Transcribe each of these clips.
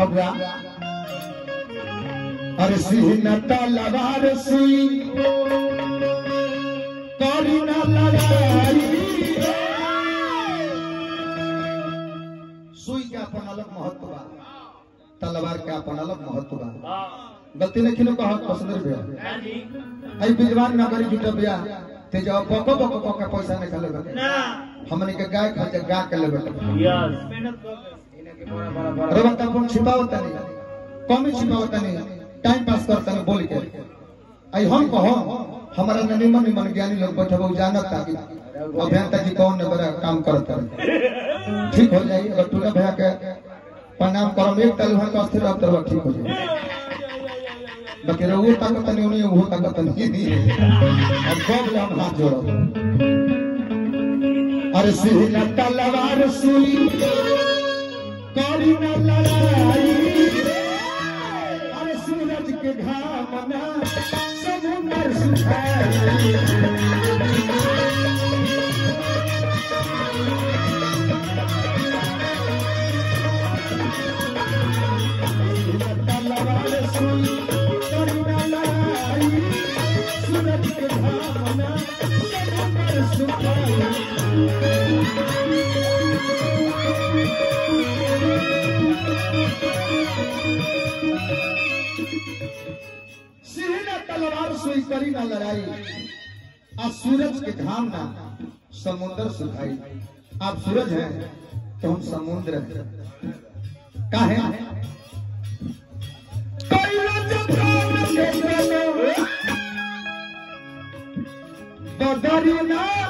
बबुआ अरे सिंह तलवार सुई करी न लड़ाई सुई के अपन अलग महत्व बा। तलवार के अपन अलग महत्व बा। गलती नहीं खिलो कहा पसंद भैया। आई विद्वान नगरी जुट भैया। ते जाओ बको बको बको पैसा निकाले बा। हमने के गाय खा के गा के लेबे अरे बता कौन छिपाओ तनी कौन छिपाओ तनी टाइम पास कर तनी बोल के आई हम कहो हमारा न निमन निमन ज्ञानी लोग बैठे वो जानत ताकि अभियंता जी कौन ने बड़ा काम करत ठीक हो जाई अगर तूने भैया के प्रणाम करम एक तल वहाँ का स्थिर अब तक ठीक हो जाए बाकी रहुओ ताकत नहीं उन्हें वो ताकत नहीं अब ले हम हाथ जोड़ो अरे सिंह तलवार सुई करी ना लड़ाई अरे सूरज के घाम ना समुंदर सुखाई तलवार सुई करी लड़ाई। सूरज के घाम ना समुद्र सुखाई। आप सूरज हैं तो हम समुद्र हैं। काहे? कैला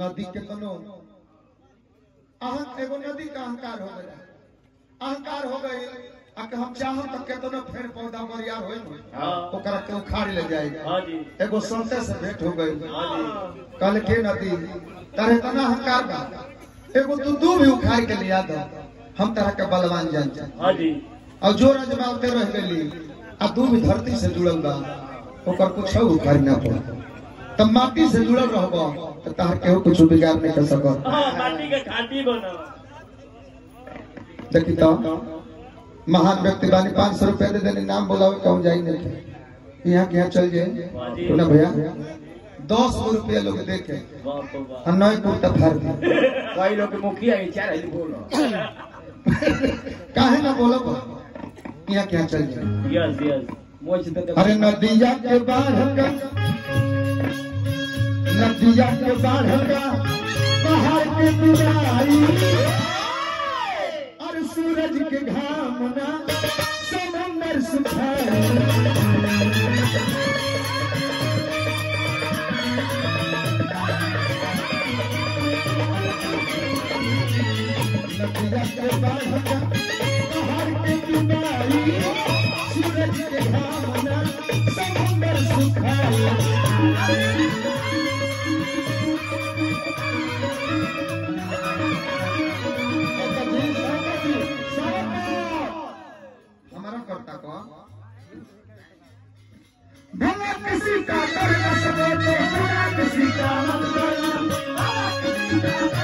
नदी के अहं एगो नदी का अहंकार हो गया। अहंकार हो गई आ के हम चाहब तो केतनो पेड़ पौधा बरियार होई ओकरा के उखाड़ ले जाएगा एगो संते से भेंट हो गई। कल के नदी? तरह तना अहंकार बा। एगो तू दू भी उखाड़ के लिया दो। हम तरह के बलवान जान जाए और जो रजमावते रह गई आ दू भी धरती से जुड़ल बा। ओकर कुछ उखाड़ ना पड़ तब माटी से जुड़ल रहबो। तो तहर केहू कुछ बिगाड़ नहीं कर सकत माटी के खाटी बना देखी तो महान व्यक्ति बानी पाँच सौ रुपया दे देने नाम बोलावे कहूँ जाई नहीं थे यहाँ के यहाँ चल जाए। तो ना भैया दस गो रुपया लोग रे बाप। और नए कुर्ता फाड़ दी कई लोग मुखिया है चार है बोलो काहे ना बोलो यहाँ के यहाँ चल जाए। Yes yes. अरे नदिया के का नदिया के बाढ़ का पहाड़ के बुराई और सूरज के घाम ना समंदर सुखाई कर्ता भला किसी का कर सके तो बुरा किसी का करना।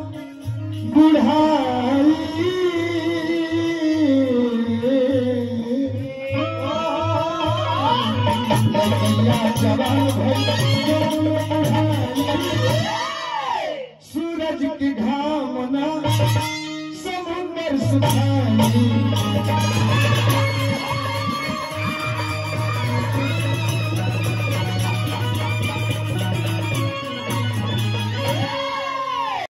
सूरज की समुंदर सुखाई